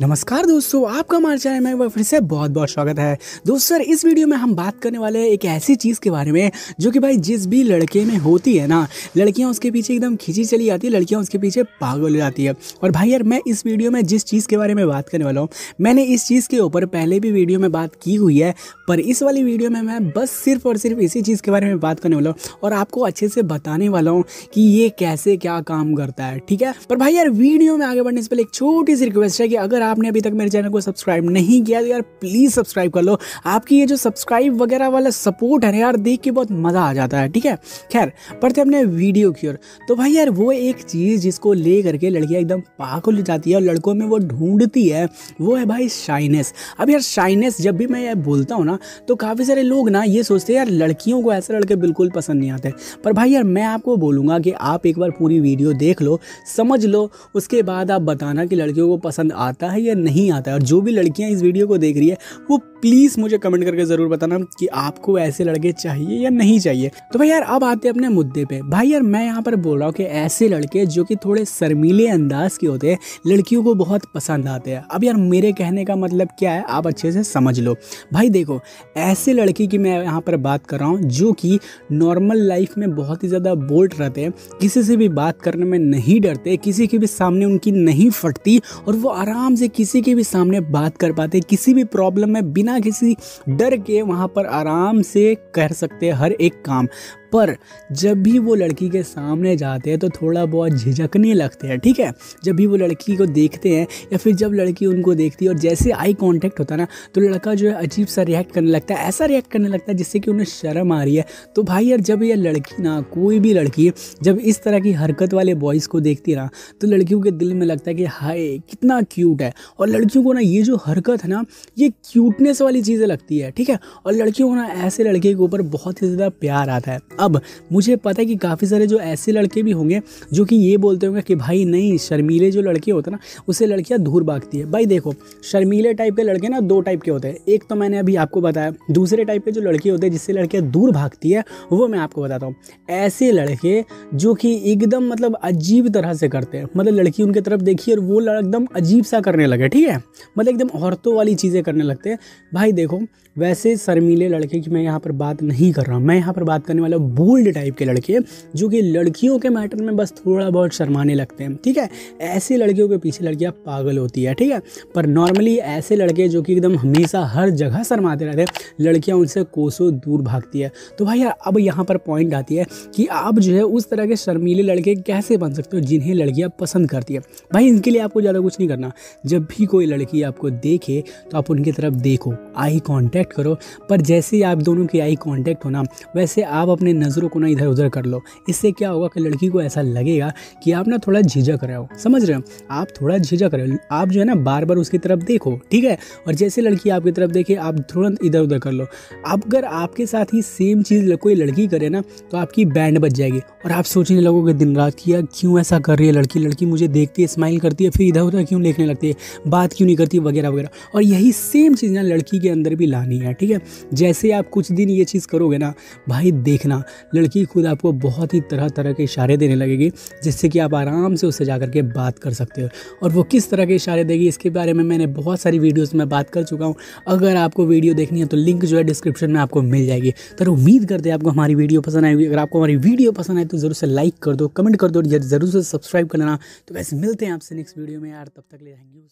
नमस्कार दोस्तों, आपका हमारे चैनल में फिर से बहुत बहुत स्वागत है। दोस्तों इस वीडियो में हम बात करने वाले हैं एक ऐसी चीज़ के बारे में, जो कि भाई जिस भी लड़के में होती है ना, लड़कियाँ उसके पीछे एकदम खींची चली जाती है, लड़कियाँ उसके पीछे पागल हो जाती है। और भाई यार, मैं इस वीडियो में जिस चीज़ के बारे में बात करने वाला हूँ, मैंने इस चीज़ के ऊपर पहले भी वीडियो में बात की हुई है, पर इस वाली वीडियो में मैं बस सिर्फ़ और सिर्फ़ इसी चीज़ के बारे में बात करने वाला हूँ और आपको अच्छे से बताने वाला हूँ कि ये कैसे क्या काम करता है, ठीक है? पर भाई यार, वीडियो में आगे बढ़ने से पहले एक छोटी सी रिक्वेस्ट है कि अगर आपने अभी तक मेरे चैनल को सब्सक्राइब नहीं किया तो यार प्लीज़ सब्सक्राइब कर लो। आपकी ये जो सब्सक्राइब वगैरह वाला सपोर्ट है यार, देख के बहुत मज़ा आ जाता है, ठीक है? खैर पढ़ते अपने वीडियो की ओर। तो भाई यार, वो एक चीज़ जिसको ले करके लड़कियाँ एकदम पागल हो जाती है और लड़कों में वो ढूंढती है, वो है भाई शाइनेस अब यार शाइनेस जब भी मैं ये बोलता हूँ ना तो काफ़ी सारे लोग ना ये सोचते हैं, यार, लड़कियों को ऐसे लड़के बिल्कुल पसंद नहीं आते। पर भाई यार, मैं आपको बोलूँगा कि आप एक बार पूरी वीडियो देख लो, समझ लो, उसके बाद आप बताना कि लड़कियों को पसंद आता है या नहीं आता है? और जो भी लड़कियाँ इस वीडियो को देख रही है, वो प्लीज़ मुझे कमेंट करके ज़रूर बताना कि आपको ऐसे लड़के चाहिए या नहीं चाहिए। तो भाई यार, अब आते हैं अपने मुद्दे पे। भाई यार, मैं यहाँ पर बोल रहा हूँ कि ऐसे लड़के जो कि थोड़े शर्मीले अंदाज के होते हैं, लड़कियों को बहुत पसंद आते हैं। अब यार, मेरे कहने का मतलब क्या है? आप अच्छे से समझ लो। भाई देखो, ऐसे लड़की की मैं यहाँ पर बात कर रहा हूँ, जो कि नॉर्मल लाइफ में बहुत ही ज़्यादा बोल्ड रहते हैं, किसी से भी बात करने में नहीं डरते, किसी के भी सामने उनकी नहीं फटती, और वो आराम से किसी के भी सामने बात कर पाते, किसी भी प्रॉब्लम में बिना किसी डर के वहाँ पर आराम से कर सकते हर एक काम। पर जब भी वो लड़की के सामने जाते हैं तो थोड़ा बहुत झिझकने लगते हैं, ठीक है? जब भी वो लड़की को देखते हैं या फिर जब लड़की उनको देखती है और जैसे आई कांटेक्ट होता है ना तो लड़का जो है अजीब सा रिएक्ट करने लगता है, ऐसा रिएक्ट करने लगता है जिससे कि उन्हें शर्म आ रही है। तो भाई यार, जब ये लड़की ना, कोई भी लड़की जब इस तरह की हरकत वाले बॉयज़ को देखती है ना तो लड़कियों के दिल में लगता है कि हाय, कितना क्यूट है। और लड़कियों को ना, ये जो हरकत है ना, ये क्यूटनेस वाली चीज़ें लगती है, ठीक है? और लड़कियों को ना, ऐसे लड़के के ऊपर बहुत ही ज़्यादा प्यार आता है। अब मुझे पता है कि काफ़ी सारे जो ऐसे लड़के भी होंगे जो कि ये बोलते होंगे कि भाई नहीं, शर्मीले जो लड़के होते हैं ना उससे लड़कियाँ दूर भागती है। भाई देखो, शर्मीले टाइप के लड़के ना दो टाइप के होते हैं। एक तो मैंने अभी आपको बताया, दूसरे टाइप के जो लड़के होते हैं जिससे लड़कियाँ दूर भागती है, वो मैं आपको बताता हूँ। ऐसे लड़के जो कि एकदम मतलब अजीब तरह से करते हैं। मतलब लड़की उनकी तरफ़ देखी और वो एकदम अजीब सा करने लगे, ठीक है? मतलब एकदम औरतों वाली चीज़ें करने लगते हैं। भाई देखो, वैसे शर्मीले लड़के की मैं यहाँ पर बात नहीं कर रहा हूँ। मैं यहाँ पर बात करने वाला बोल्ड टाइप के लड़के जो कि लड़कियों के मैटर में बस थोड़ा बहुत शर्माने लगते हैं, ठीक है? ऐसे लड़कियों के पीछे लड़कियाँ पागल होती है, ठीक है? पर नॉर्मली ऐसे लड़के जो कि एकदम हमेशा हर जगह शर्माते रहते हैं, लड़कियाँ उनसे कोसों दूर भागती है। तो भाई यार, अब यहाँ पर पॉइंट आती है कि आप जो है उस तरह के शर्मीले लड़के कैसे बन सकते हो जिन्हें लड़कियाँ पसंद करती है? भाई, इनके लिए आपको ज़्यादा कुछ नहीं करना। जब भी कोई लड़की आपको देखे तो आप उनकी तरफ़ देखो आई कॉन्टैक्ट करो। पर जैसे ही आप दोनों की आई कॉन्टैक्ट होना वैसे आप अपने नज़रों को ना इधर उधर कर लो। इससे क्या होगा कि लड़की को ऐसा लगेगा कि आप ना थोड़ा झिझक रहे हो। समझ रहे हो? आप थोड़ा झिझक रहे हो। आप जो है ना बार बार उसकी तरफ़ देखो, ठीक है? और जैसे लड़की आपकी तरफ़ देखे, आप तुरंत इधर उधर कर लो। अगर आपके साथ ही सेम चीज़ कोई लड़की करे ना तो आपकी बैंड बच जाएगी। और आप सोचने लगोगे दिन रात कि यार, क्यों ऐसा कर रही है लड़की? लड़की मुझे देखती है स्माइल करती है, फिर इधर उधर क्यों देखने लगती है? बात क्यों नहीं करती? वगैरह वगैरह। और यही सेम चीज़ ना लड़की के अंदर भी लानी है, ठीक है? जैसे आप कुछ दिन ये चीज़ करोगे ना, भाई देखना लड़की खुद आपको बहुत ही तरह तरह के इशारे देने लगेगी, जिससे कि आप आराम से उससे जा के बात कर सकते हो। और वो किस तरह के इशारे देगी, इसके बारे में मैंने बहुत सारी वीडियोज़ में बात कर चुका हूँ। अगर आपको वीडियो देखनी है तो लिंक जो है डिस्क्रिप्शन में आपको मिल जाएगी। तो उम्मीद करते हैं आपको हमारी वीडियो पसंद आएगी। अगर आपको हमारी वीडियो पसंद आए तो ज़रूर से लाइक कर दो, कमेंट कर दो ज़रूर से सब्सक्राइब कर लेना तो वैसे मिलते हैं आपसे नेक्स्ट वीडियो में यार, तब तक ले थैंक यू